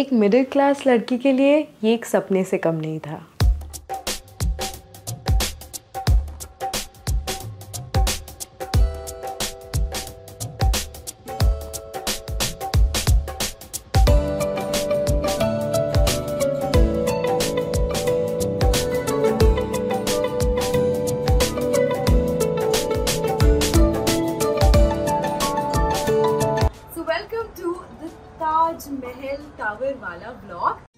एक middle class लड़की के लिए ये एक सपने से कम नहीं था। Welcome to Taj Mahal tower वाला ब्लॉग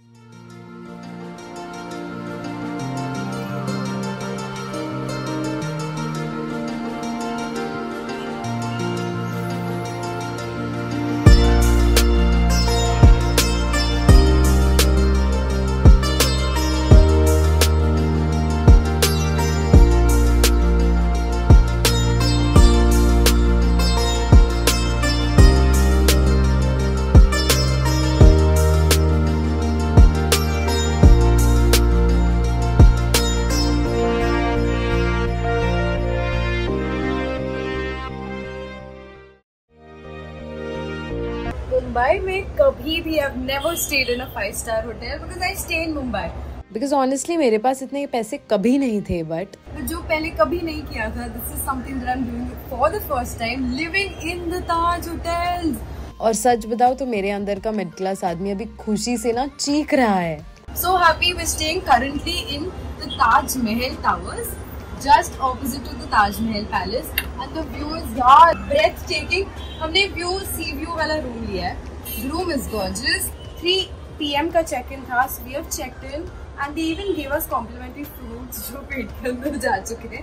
मुंबई में कभी भी I've never stayed in a five star hotel because I stay in Mumbai. Because honestly मेरे पास इतने पैसे कभी नहीं थे बट तो जो पहले कभी नहीं किया था this is something that I am doing for the first time living in the Taj hotels और सच बताओ तो मेरे अंदर का मिडिल क्लास आदमी अभी खुशी से ना चीख रहा है। So happy we're staying currently in the Taj Mahal Towers, just opposite to Taj Mahal palace and the view is breathtaking हमने व्यू सी व्यू वाला रूम लिया है. Room is gorgeous three P M का check in था we have check in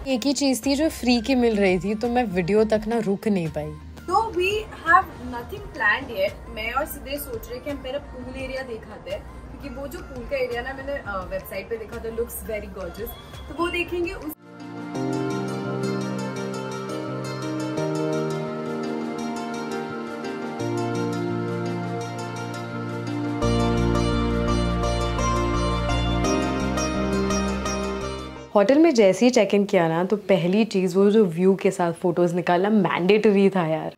एक ही चीज़ थी जो free की मिल रही थी तो मैं वीडियो तक ना रुक नहीं पाई. तो we have nothing plan yet मैं और सीधे सोच रहे कि हम पहले पूल एरिया देखा थे क्योंकि वो जो पूल का एरिया ना मैंने वेबसाइट पे देखा था लुक्स वेरी गॉर्जियस तो वो देखेंगे उस होटल में जैसे ही चेक इन किया ना तो पहली चीज़ वो जो व्यू के साथ फ़ोटोज़ निकालना मैंडेटरी था यार।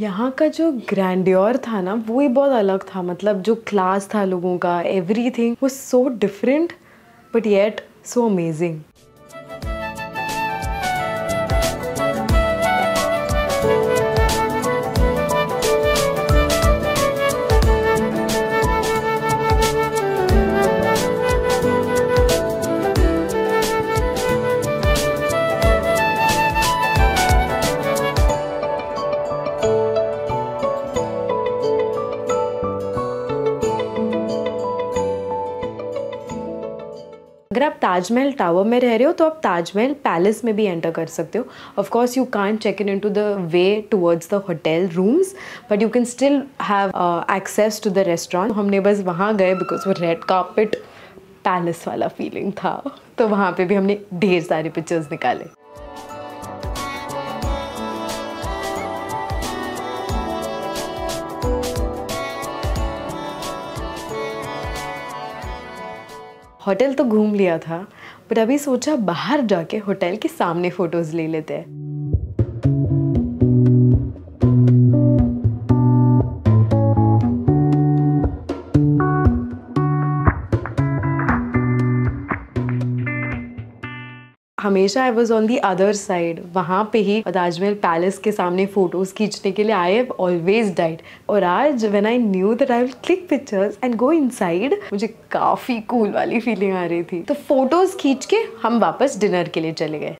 यहाँ का जो ग्रैंड्योर था ना, वो ही बहुत अलग था। मतलब जो क्लास था लोगों का एवरीथिंग वो so different but yet so amazing अगर आप ताजमहल टावर में रह रहे हो तो आप ताजमहल पैलेस में भी एंटर कर सकते हो. Of course you can check in to the way towards the hotel rooms but you can still have access to the restaurant हमने बस वहाँ गए बिकॉज़ वो रेड कार्पेट पैलेस वाला फीलिंग था. तो वहाँ पे भी हमने ढेर सारे पिक्चर्स निकाले. होटल तो घूम लिया था बट अभी सोचा बाहर जाके होटल के सामने फ़ोटोज़ ले लेते हैं। हमेशा I was on the other side वहाँ पे ही ताजमहल पैलेस के सामने फ़ोटोज़ खींचने के लिए आई हैव ऑलवेज डाइट और आज when I knew that I will click pictures and go inside मुझे काफ़ी कूल वाली फीलिंग आ रही थी। तो फ़ोटोज़ खींच के हम वापस डिनर के लिए चले गए।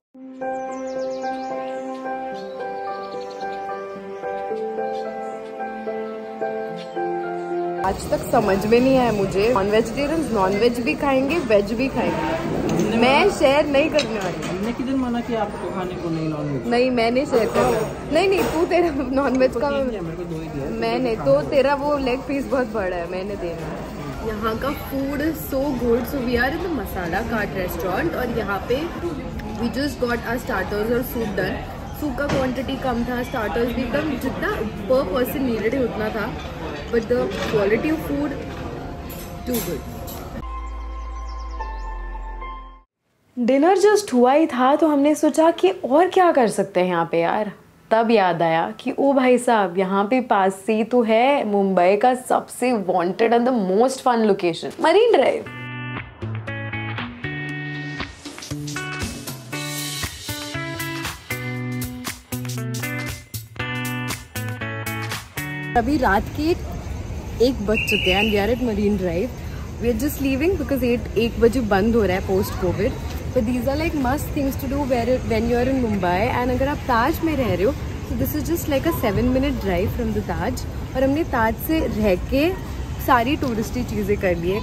आज तक समझ में नहीं आया मुझे। नॉन वेजिटेरियन नॉन वेज भी खाएँगे वेज भी खाएँगे। मैं शेयर नहीं करने वाली। हमने किधर मना किया आपको खाने को नहीं नॉन वेज नहीं मैंने शेयर करना नहीं नहीं तू तेरा नॉन वेज का को ही दिया मैंने तो तेरा वो लेग पीस बहुत बड़ा है मैंने देना है यहाँ का food so good so we are in the Masala Kraft restaurant और यहाँ पे we just got our starters और सूप डन सूप का क्वांटिटी कम था स्टार्टर्स भी एकदम जितना पर पर्सन नीडेड है उतना था। But the quality of food too good dinner just हुआ ही था तो हमने सोचा कि और क्या कर सकते हैं यहाँ पे यार। तब याद आया कि ओ भाई साहब यहाँ पे पास से तो है मुंबई का सबसे wanted and the most fun location Marine Drive अभी रात के एक बज चुके हैं and we are at Marine Drive we are just leaving because at एक बजे बंद हो रहा है post covid but these are like must things to do where when you are in Mumbai and अगर आप ताज में रह रहे हो तो this is just like a seven minute drive from the Taj और हमने ताज से रह के सारी टूरिस्टी चीज़ें कर लिए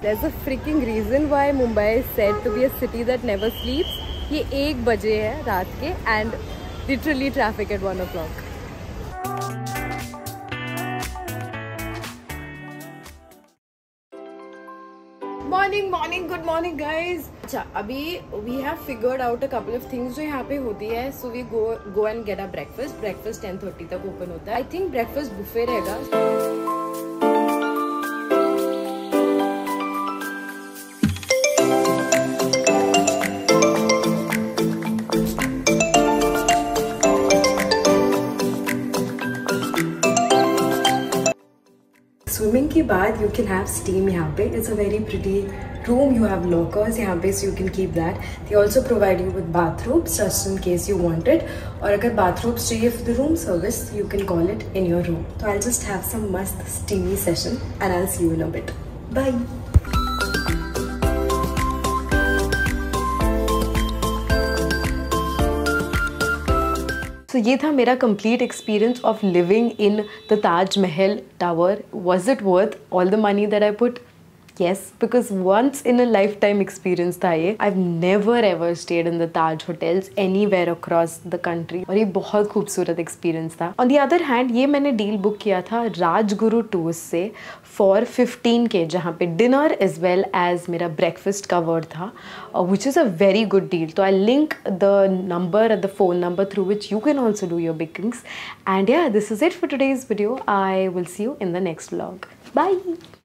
There's a freaking reason why Mumbai is said to be a city that never sleeps. ये एक बजे है रात के and literally traffic at one o'clock morning morning good morning guys अच्छा अभी we have figured out a couple of things जो यहाँ पे होती है। So we go go and get a breakfast breakfast ten thirty तक ओपन होता है। आई थिंक ब्रेकफास्ट बुफे रहेगा। बाद यू कैन हैव स्टीम यहाँ पे. It's a very pretty room you have lockers यहाँ पे so you can keep that they also provide you with bathrooms just in case you it और अगर bathrooms चाहिए for the room service you can call it in your room तो I just have some मस्त steamy session and I see you in a bit bye so ये था मेरा complete experience of living in the Taj Mahal tower was it worth all the money that I put Yes, because once in a lifetime experience था ये I've never ever stayed in the Taj hotels anywhere across the country और ये बहुत खूबसूरत experience था On the other hand ये मैंने deal book किया था राजगुरु टूर्स से for 15k जहाँ पे dinner as well as मेरा breakfast covered था uh, which is a very good deal तो link the number and the phone number through which you can also do your bookings and yeah this is it for today's video I will see you in the next vlog bye